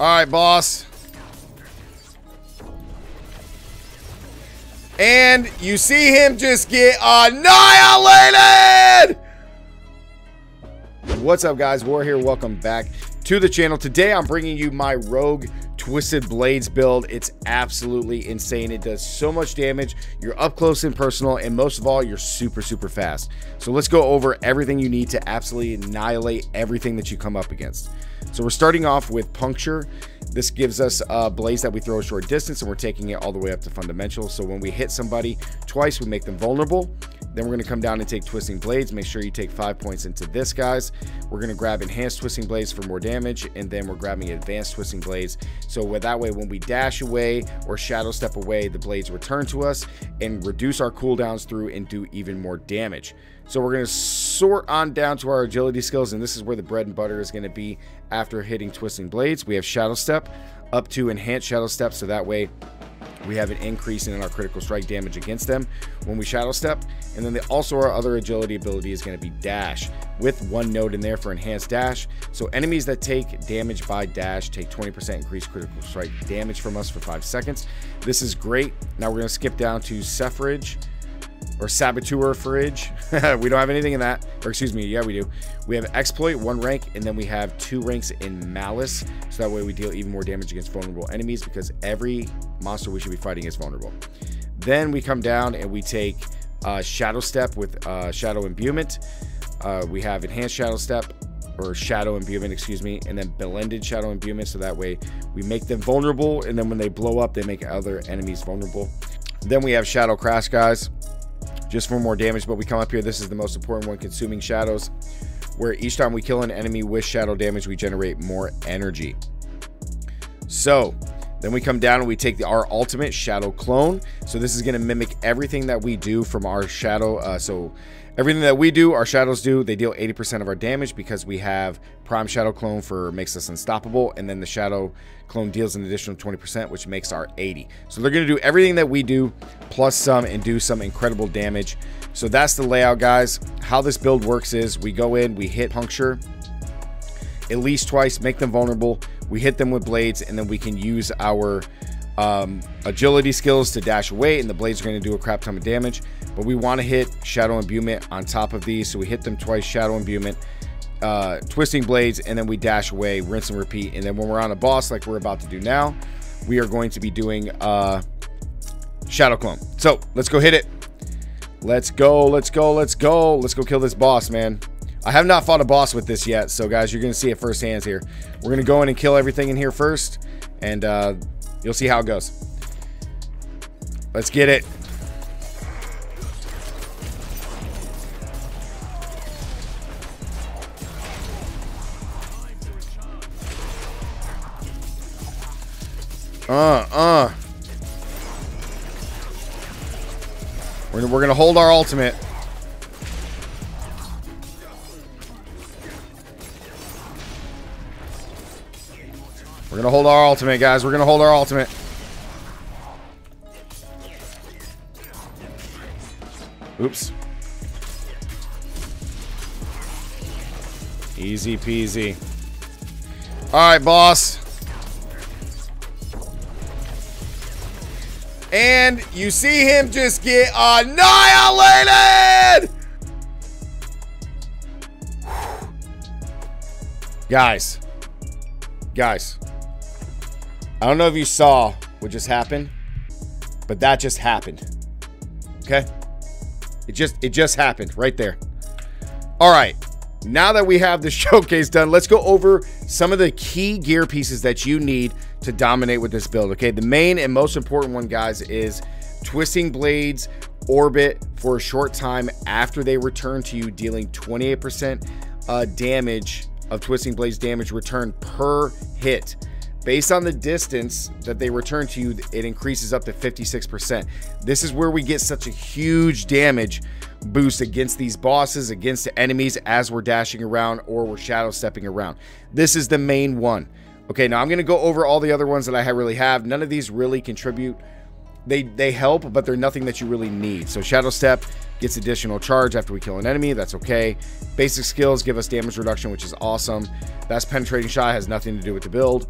All right, boss. And you see him just get annihilated! What's up, guys? War here. Welcome back to the channel. Today, I'm bringing you my Rogue Twisted Blades build. It's absolutely insane. It does so much damage. You're up close and personal, and most of all, you're super, super fast. So let's go over everything you need to absolutely annihilate everything that you come up against. So we're starting off with Puncture. This gives us a blaze that we throw a short distance, and we're taking it all the way up to Fundamental. So when we hit somebody twice, we make them vulnerable. Then we're going to come down and take Twisting Blades. Make sure you take five points into this, guys. We're going to grab Enhanced Twisting Blades for more damage, and then we're grabbing Advanced Twisting Blades. So that way, when we dash away or Shadow Step away, the blades return to us and reduce our cooldowns through and do even more damage. So we're going to sort on down to our agility skills, and this is where the bread and butter is going to be after hitting Twisting Blades. We have Shadow Step up to Enhanced Shadow Step, so that way we have an increase in our critical strike damage against them when we shadow step. And then the, also our other agility ability is going to be dash with one node in there for enhanced dash. So enemies that take damage by dash take 20% increased critical strike damage from us for five seconds. This is great. Now we're going to skip down to Suffrage or Saboteur Fridge. we don't have anything in that. Or excuse me, yeah, we do. We have Exploit, one rank, and then we have two ranks in Malice. So that way we deal even more damage against vulnerable enemies because every monster we should be fighting is vulnerable. Then we come down and we take uh, Shadow Step with uh, Shadow Imbuement. Uh, we have Enhanced Shadow Step, or Shadow Imbuement, excuse me, and then Blended Shadow Imbuement. So that way we make them vulnerable, and then when they blow up, they make other enemies vulnerable. Then we have Shadow Crash, guys just for more damage. But we come up here. This is the most important one, Consuming Shadows, where each time we kill an enemy with shadow damage, we generate more energy. So then we come down and we take the, our ultimate shadow clone. So this is going to mimic everything that we do from our shadow. Uh, so everything that we do, our shadows do, they deal 80% of our damage because we have prime shadow clone for makes us unstoppable. And then the shadow clone deals an additional 20%, which makes our 80. So they're going to do everything that we do plus some and do some incredible damage. So that's the layout, guys. How this build works is we go in, we hit puncture at least twice, make them vulnerable. We hit them with blades, and then we can use our um, agility skills to dash away, and the blades are going to do a crap ton of damage. But we want to hit Shadow Imbuement on top of these, so we hit them twice, Shadow Imbuement, uh, Twisting Blades, and then we dash away, rinse and repeat. And then when we're on a boss like we're about to do now, we are going to be doing uh, Shadow Clone. So let's go hit it. Let's go, let's go, let's go. Let's go kill this boss, man. I have not fought a boss with this yet, so guys, you're going to see it firsthand here. We're going to go in and kill everything in here first, and uh, you'll see how it goes. Let's get it. Uh, uh. We're, we're going to hold our ultimate. We're to hold our ultimate, guys. We're to hold our ultimate. Oops. Easy peasy. All right, boss. And you see him just get annihilated! Guys. Guys. I don't know if you saw what just happened, but that just happened. Okay? It just it just happened right there. All right. Now that we have the showcase done, let's go over some of the key gear pieces that you need to dominate with this build. Okay, the main and most important one, guys, is twisting blades orbit for a short time after they return to you, dealing 28% uh, damage of twisting blades damage return per hit. Based on the distance that they return to you, it increases up to 56%. This is where we get such a huge damage boost against these bosses, against the enemies as we're dashing around or we're shadow stepping around. This is the main one. Okay, now I'm going to go over all the other ones that I really have. None of these really contribute. They, they help, but they're nothing that you really need. So Shadow Step gets additional charge after we kill an enemy. That's okay. Basic skills give us damage reduction, which is awesome. That's Penetrating Shot. Has nothing to do with the build.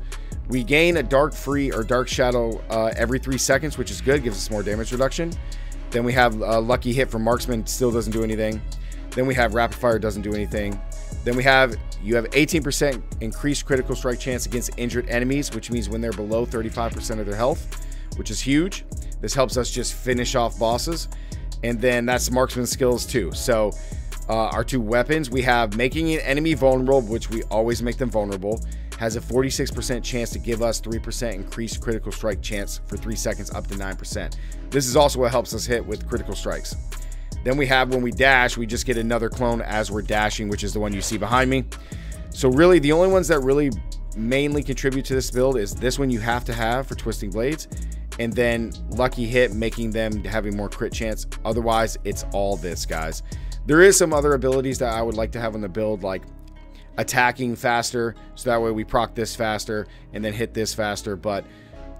We gain a dark free or dark shadow uh, every three seconds, which is good, gives us more damage reduction. Then we have a lucky hit from marksman, still doesn't do anything. Then we have rapid fire, doesn't do anything. Then we have you have 18% increased critical strike chance against injured enemies, which means when they're below 35% of their health, which is huge. This helps us just finish off bosses. And then that's marksman skills too. So uh, our two weapons, we have making an enemy vulnerable, which we always make them vulnerable has a 46% chance to give us 3% increased critical strike chance for 3 seconds up to 9%. This is also what helps us hit with critical strikes. Then we have when we dash, we just get another clone as we're dashing, which is the one you see behind me. So really the only ones that really mainly contribute to this build is this one you have to have for twisting blades and then lucky hit making them having more crit chance otherwise it's all this guys there is some other abilities that i would like to have on the build like attacking faster so that way we proc this faster and then hit this faster. But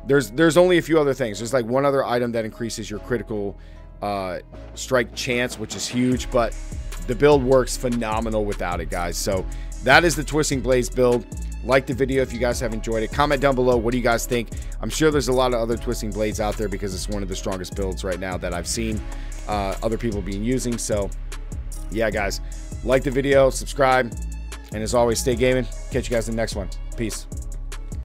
there's there's only a few other things. There's like one other item that increases your critical uh, strike chance which is huge but the build works phenomenal without it guys. So that is the twisting blades build. Like the video if you guys have enjoyed it. Comment down below what do you guys think. I'm sure there's a lot of other twisting blades out there because it's one of the strongest builds right now that i've seen uh, other people being using. So yeah guys like the video subscribe and as always, stay gaming. Catch you guys in the next one. Peace.